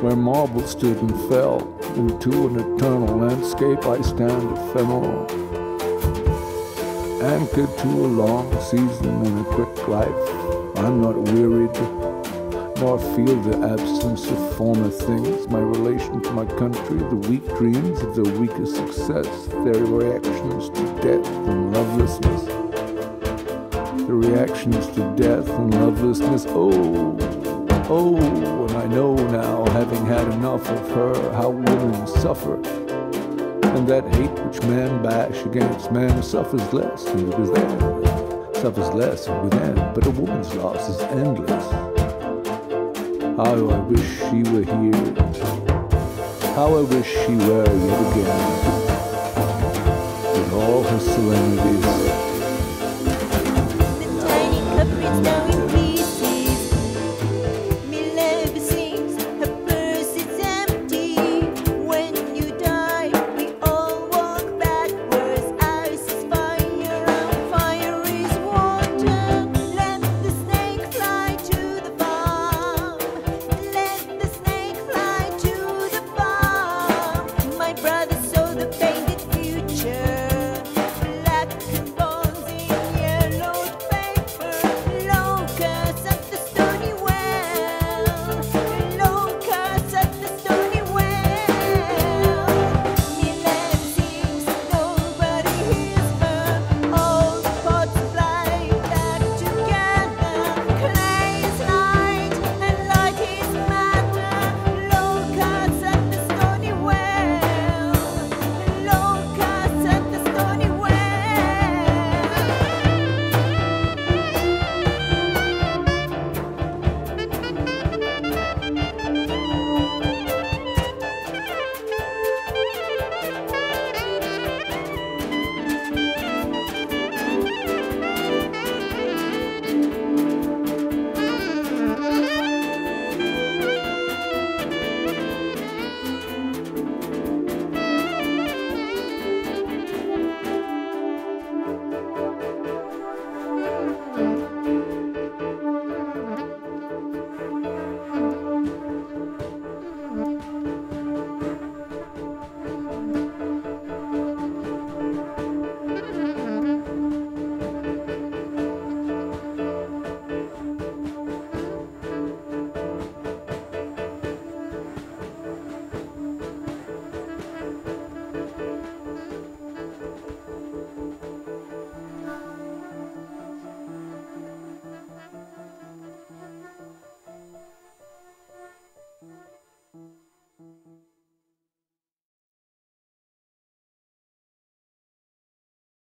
where marble stood and fell into an eternal landscape, I stand ephemeral, anchored to a long season and a quick life. I'm not wearied, nor feel the absence of former things, my relation to my country, the weak dreams of their weakest success, their reactions to death and lovelessness. The reactions to death and lovelessness. Oh, oh, and I know now, having had enough of her, how women suffer. And that hate which man bash against man suffers less, and it is there, suffers less within, but a woman's loss is endless. How I wish she were here. How I wish she were yet again. With all her serenities.